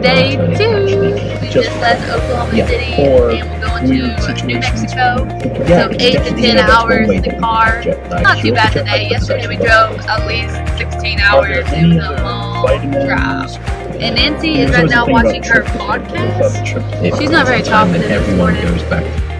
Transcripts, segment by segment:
day two. We just left Oklahoma Yeah, City and we're going to New. Mexico. Yeah, So eight to ten you know, that's one hours in the car. Not too bad today. Yesterday we drove at least 16 hours. It was a long drive. And Nancy is right now watching her podcast. She's not very It's time that talkative this morning.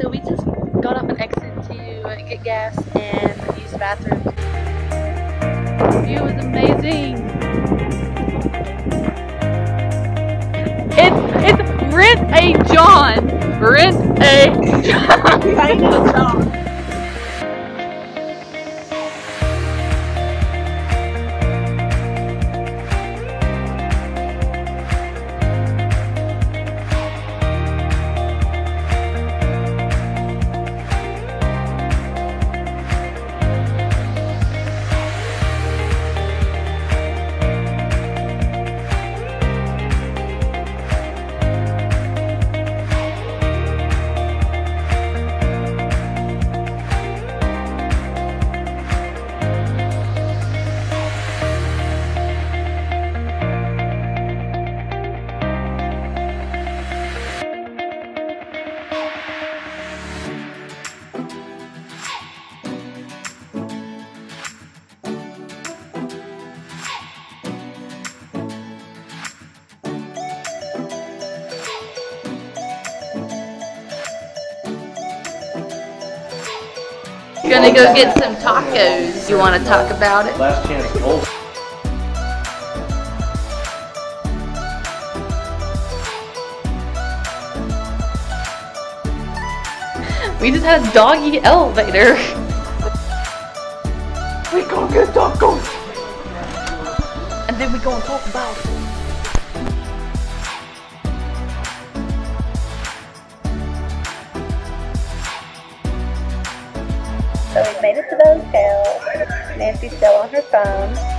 So we just got off an exit to get gas and use the bathroom. The view is amazing. It's it's rent a John. Rent a John. Gonna go get some tacos. You want to talk about it? Last chance gold. We just had a doggy elevator. We gonna get tacos. And then we gonna talk about it. So we made it to the hotel. Nancy's still on her phone.